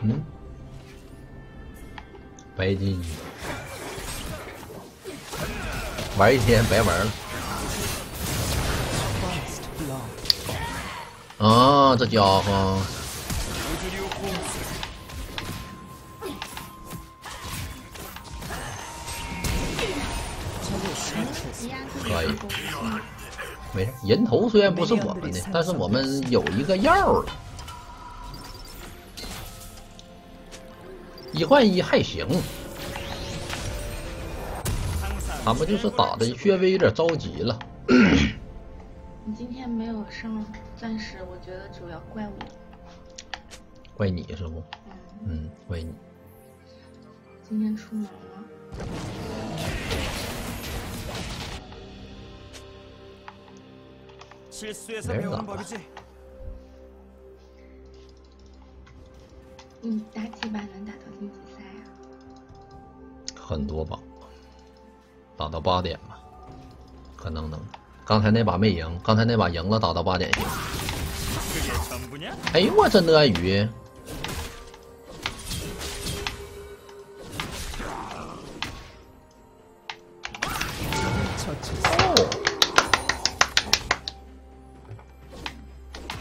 嗯，白金，玩一天白玩了。啊，这家伙！可以，没事。人头虽然不是我们的，但是我们有一个药了一换一还行。他们就是打的略微有点着急了。你今天没有上钻石，我觉得主要怪我。怪你是不？嗯，怪你。今天出门了。没人打。你打几把能打赛啊？很多吧，打到八点吧，可能能。刚才那把没赢，刚才那把赢了，打到八点行。哎呦我这鳄鱼！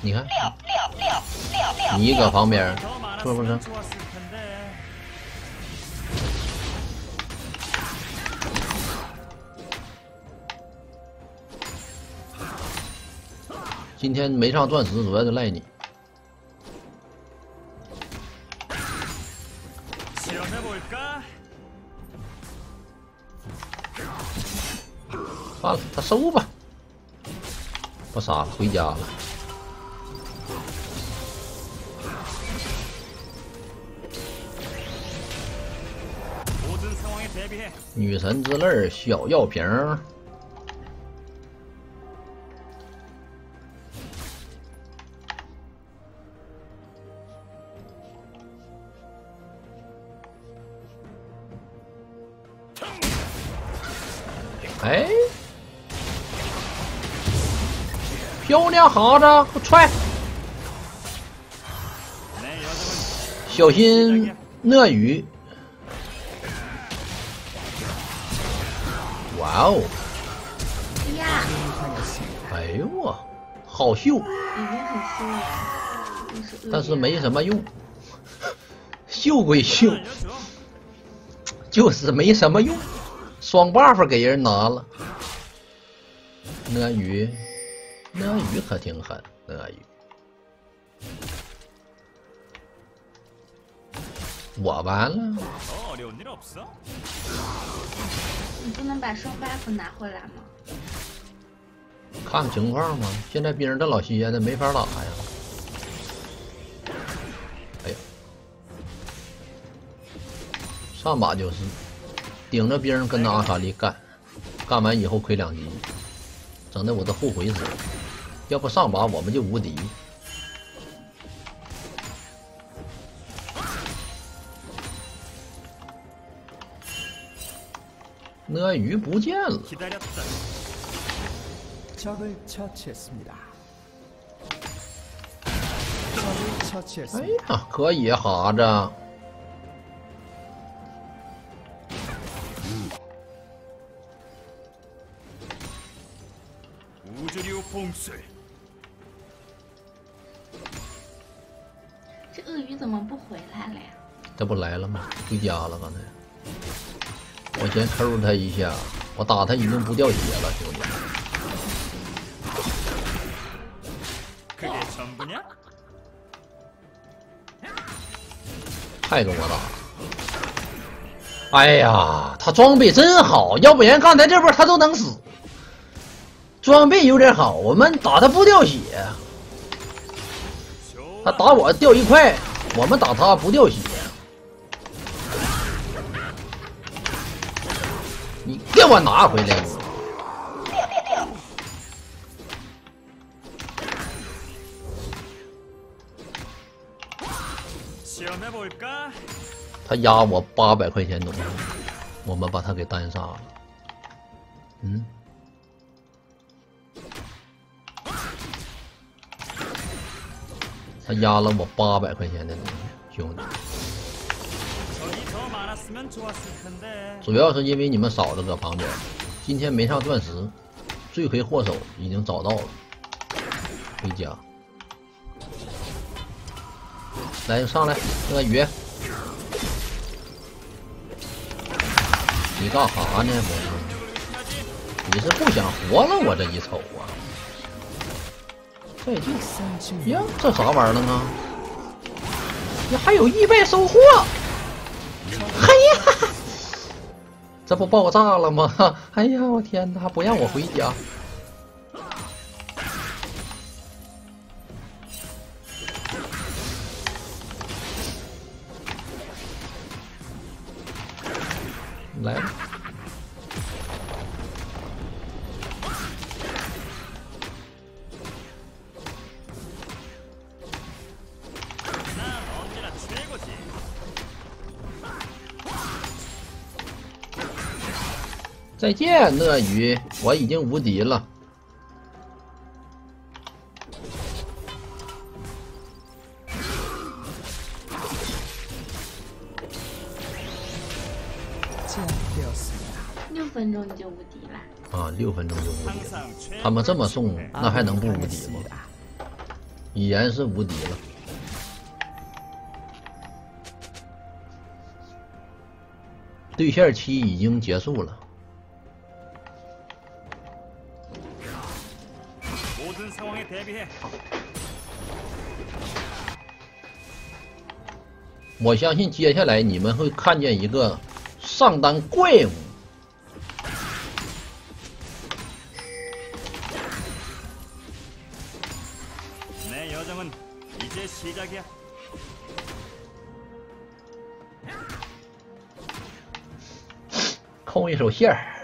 你看，你搁旁边，是不是？今天没上钻石，主要就赖你。算了，他收吧，不杀了，回家了。女神之泪小药瓶。漂亮孩子，我踹！小心鳄鱼！哇哦！哎呦我，好秀！但是没什么用。秀归秀，就是没什么用。双 buff 给人拿了，鳄鱼，鳄鱼可挺狠，鳄鱼。我完了。你不能把双 buff 拿回来吗？看看情况嘛，现在兵这老些的，没法打呀。哎呀，上把就是。顶着兵跟那阿卡丽干，干完以后亏两级，整的我都后悔死了。要不上把我们就无敌。那鱼不见了。哎呀，可以哈着。风水。这鳄鱼怎么不回来了呀？这不来了吗？回家了，刚才。我先扣他一下，我打他已经不掉血了，兄弟。太跟我打？哎呀，他装备真好，要不然刚才这波他都能死。装备有点好，我们打他不掉血，他打我掉一块，我们打他不掉血。你给我拿回来！他压我八百块钱东西，我们把他给单杀了。嗯。他压了我八百块钱的东西，兄弟。主要是因为你们嫂子搁旁边，今天没上钻石，罪魁祸首已经找到了，回家。来，上来，那个鱼，你干哈呢？我，你是不想活了？我这一瞅啊，再见。呀，这啥玩意儿呢？呀，还有意外收获！哎呀，这不爆炸了吗？哎呀，我天哪，不让我回家！来。再见，鳄鱼，我已经无敌了。六分钟你就无敌了？啊，六分钟就无敌了。他们这么送，那还能不无敌吗？已然是无敌了。对线期已经结束了。我相信接下来你们会看见一个上单怪物。空 一手线儿。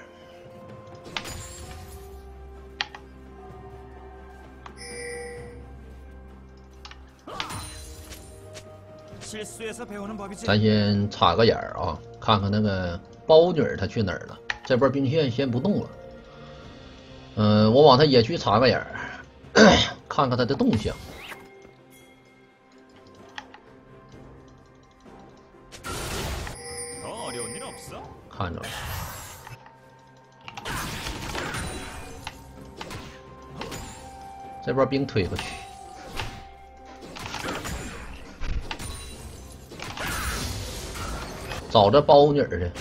咱先插个眼儿啊，看看那个包女她去哪儿了。这波兵线先不动了。嗯，我往她野区插个眼儿，看看她的动向。看着了，这波兵推过去，找这包女去。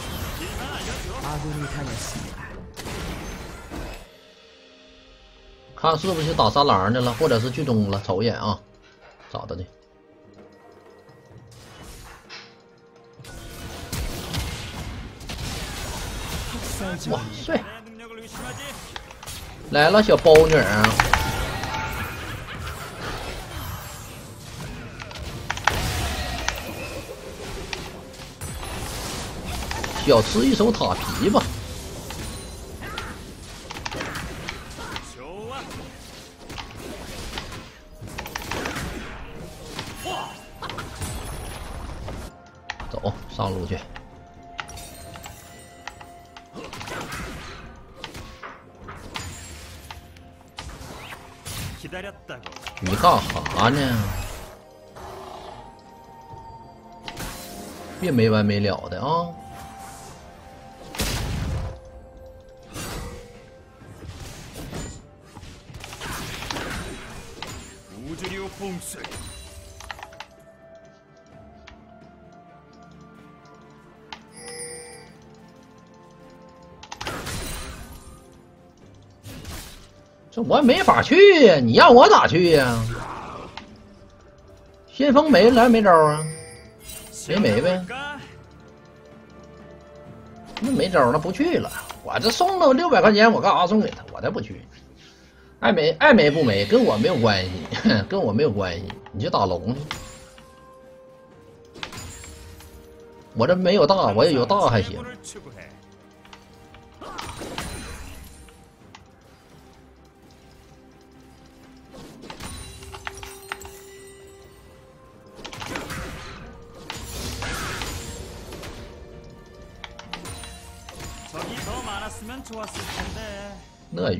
看是不是去打三郎去了，或者是剧中了，瞅一眼啊，找他的。哇塞！来了，小包女儿，小吃一手塔皮吧。走上路去。你干哈呢？别没完没了的啊！这我也没法去呀，你让我咋去呀？先锋没来没招啊，谁没呗？那没招，那不去了。我这送了六百块钱，我干啥送给他？我才不去。爱没爱没不没，跟我没有关系，跟我没有关系。你去打龙去。我这没有大，我也有大还行。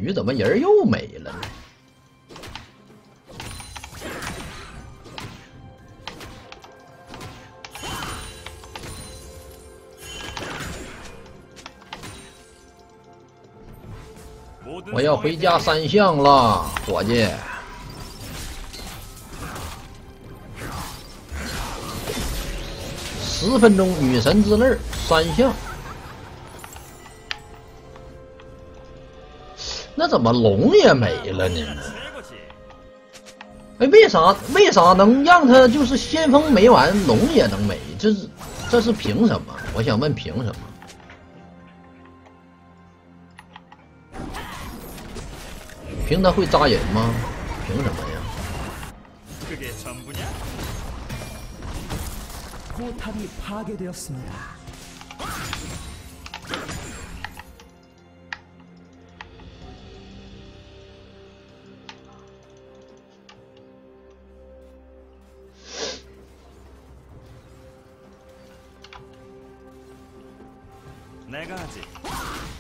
鱼怎么人又没了呢？我要回家三项了，伙计。十分钟女神之泪三项。怎么龙也没了呢？哎，为啥为啥能让他就是先锋没完，龙也能没？这是这是凭什么？我想问凭什么？凭他会扎人吗？凭什么呀？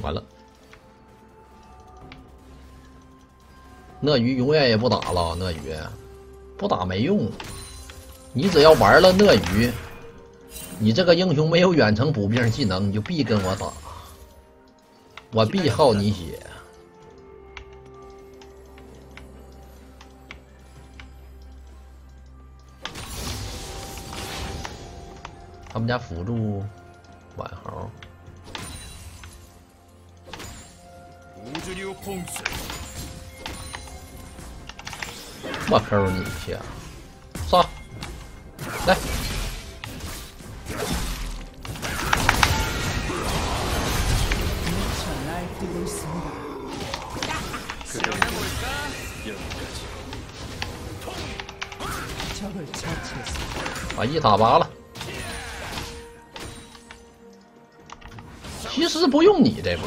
完了，鳄鱼永远也不打了。鳄鱼不打没用，你只要玩了鳄鱼，你这个英雄没有远程补兵技能，你就必跟我打，我必耗你血。他们家辅助晚豪。我扣你一下，杀！来！把一打拔了。其实不用你这波。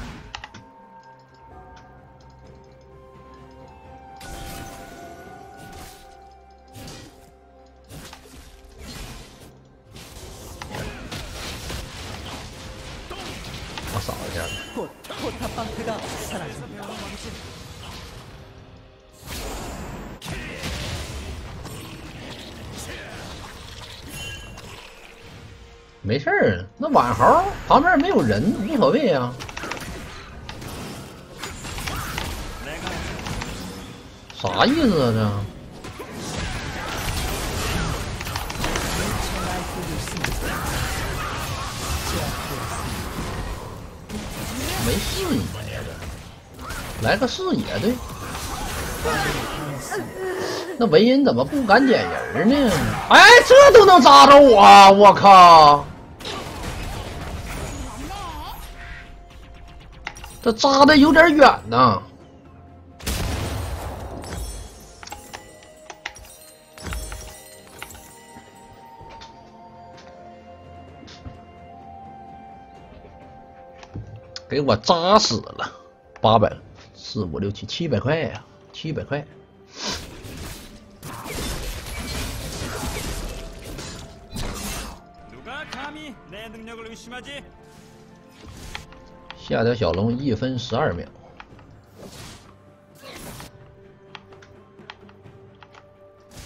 有人，无所谓啊。啥意思啊这？没视野呀这，来个视野对。那维恩怎么不敢点人呢？哎，这都能扎着我，我靠！这扎的有点远呐。给我扎死了，八百四五六七七百块呀，七百块。下条小龙一分十二秒。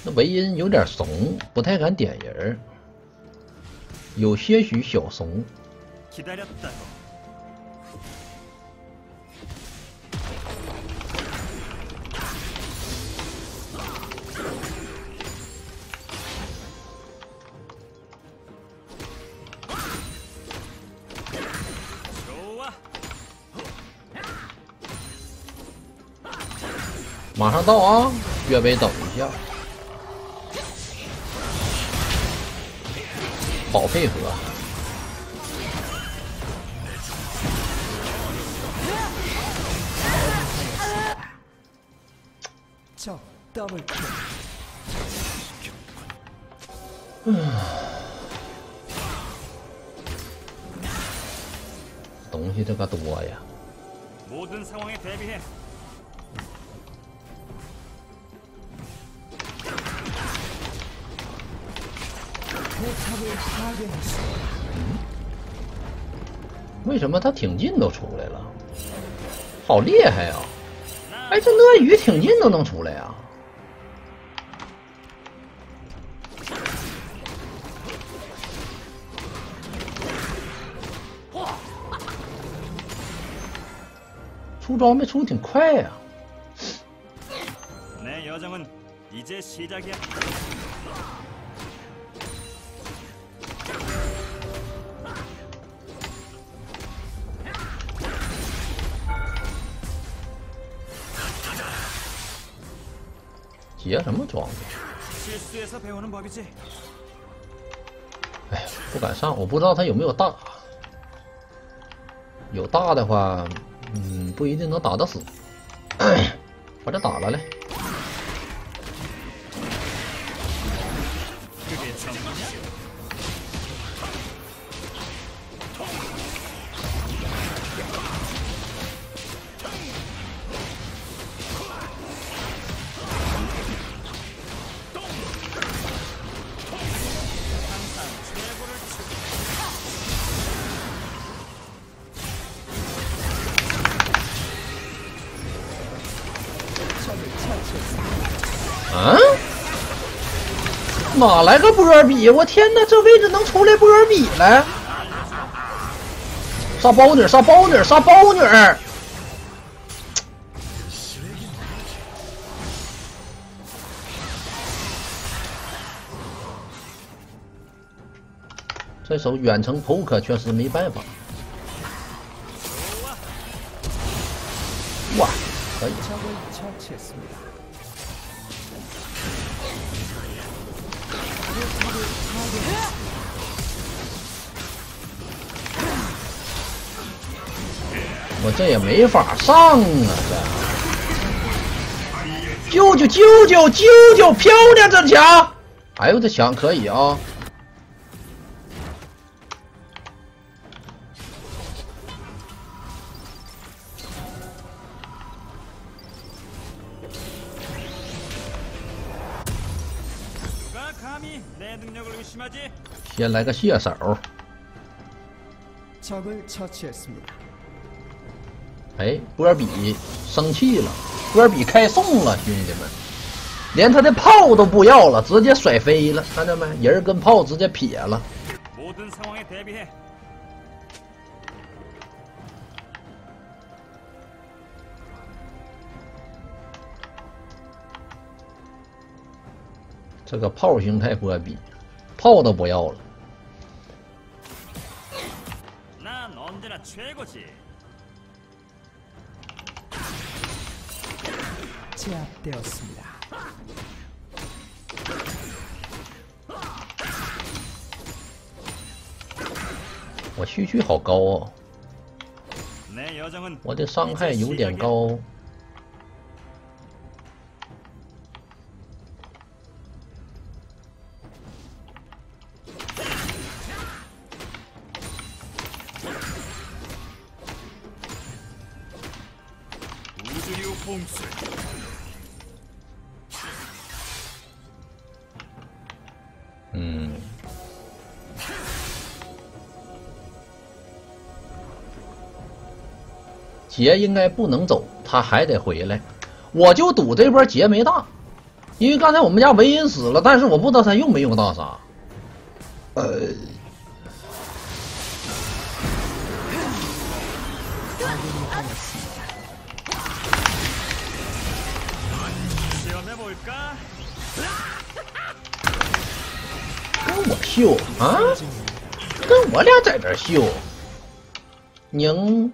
那维恩有点怂，不太敢点人，有些许小怂。到啊！略微等一下，好配合。嗯，东西这个多呀。为什么他挺近都出来了？好厉害呀！哎，这鳄鱼挺近都能出来呀！出装备出的挺快呀！叠什么装备？哎呀，不敢上，我不知道他有没有大。有大的话，嗯，不一定能打得死。反正打了来。哪来个波比？我天哪，这位置能出来波比来？杀包女，杀包女，杀包女！这手远程 poke 确实没办法。哇，可以。我这也没法上啊！这，救救救救救救！漂亮，这墙！哎呦，这墙可以啊！先来个血手。哎，波比生气了，波比开送了，兄弟们，连他的炮都不要了，直接甩飞了，看到没人跟炮直接撇了。这个炮形态波比，炮都不要了。 언제나 최고지. 제압되었습니다. 我区区好高哦， 내 여정은 我的伤害 이제 有点 시작이야. 高。 우 杰应该不能走，他还得回来。我就赌这波杰没大，因为刚才我们家维恩死了，但是我不知道他用没用大杀。呃，跟我秀啊？跟我俩在这秀？您？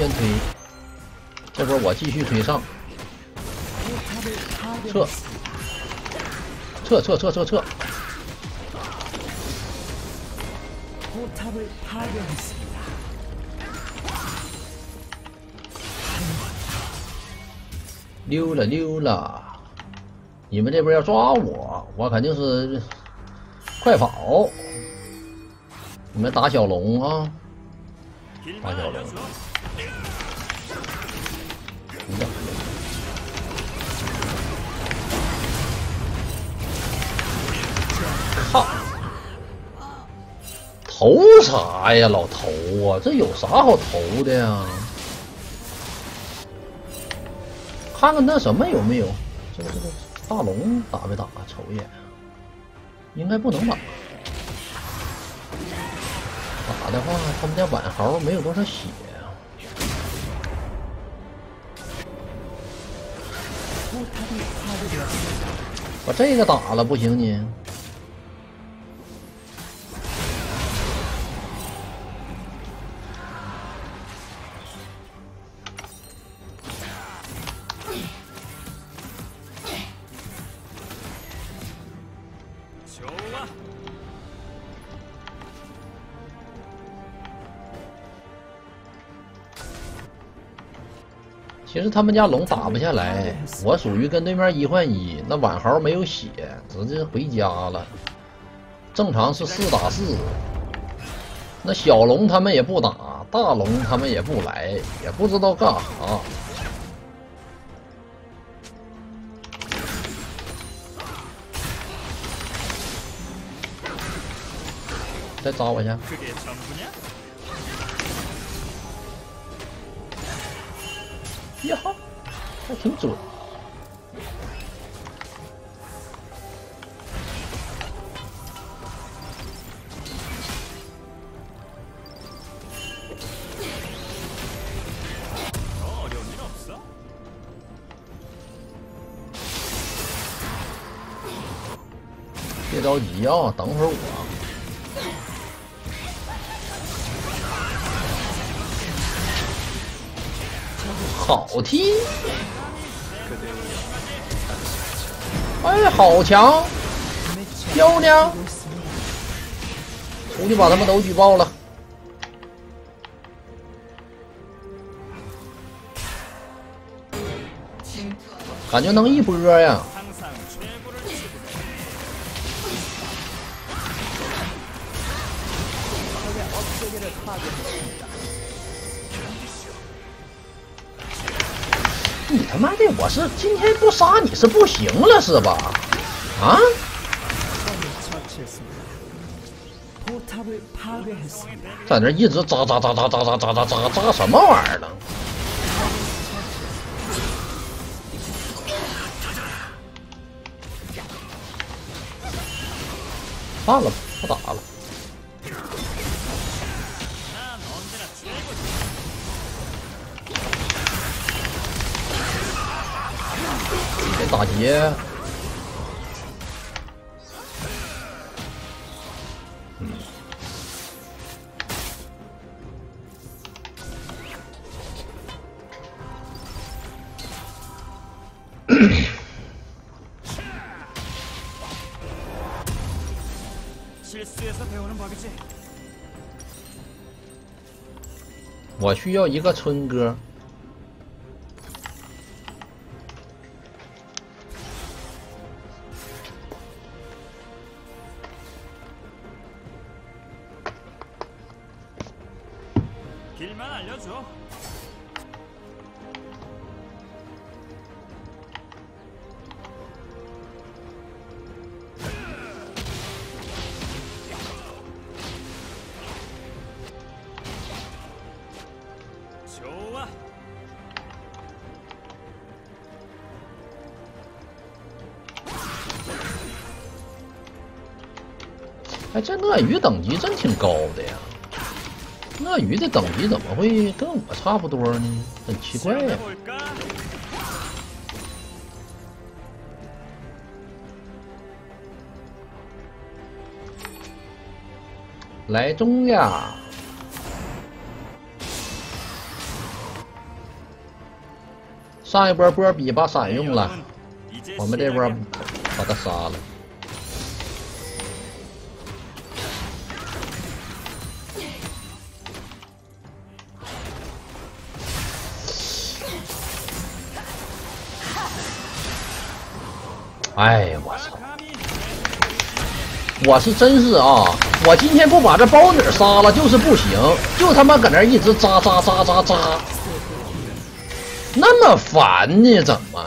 先推，这波我继续推上。撤。撤撤撤撤撤。溜了溜了，你们这边要抓我，我肯定是快跑。你们打小龙啊。打小龙。操！投啥呀，老头啊！这有啥好投的呀？看看那什么有没有，这个这个大龙打没打？瞅一眼，应该不能打。打的话，他们家婉豪没有多少血啊。把这个打了不行你。 좋 아. 其实他们家龙打不下来，我属于跟对面一换一，那婉豪没有血，直接回家了。正常是四打四，那小龙他们也不打，大龙他们也不来，也不知道干啥。再砸我一下。呀哈，还挺准。别着急啊，等会儿我。好踢！哎，好强，漂亮！出去把他们都举报了。感觉能一波呀！你他妈的，我是今天不杀你是不行了是吧？啊？在那一直扎扎扎扎扎扎扎扎扎扎什么玩意儿呢？算了，不打了。打劫。嗯。我需要一个春哥。鱼等级真挺高的呀。那鱼的等级怎么会跟我差不多呢？很奇怪呀。来中呀上一波波比把伞用了我们这波把他杀了。哎呀，我操！我是真是啊，我今天不把这包女杀了就是不行，就他妈搁那一直扎扎扎扎扎，那么烦呢？怎么？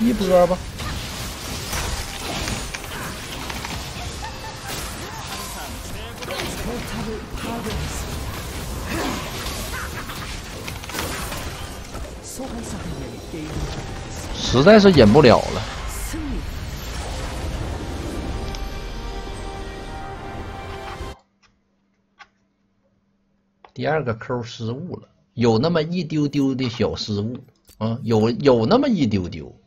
一波吧。实在是忍不了了。第二个扣失误了，有那么一丢丢的小失误，啊，有有那么一丢丢。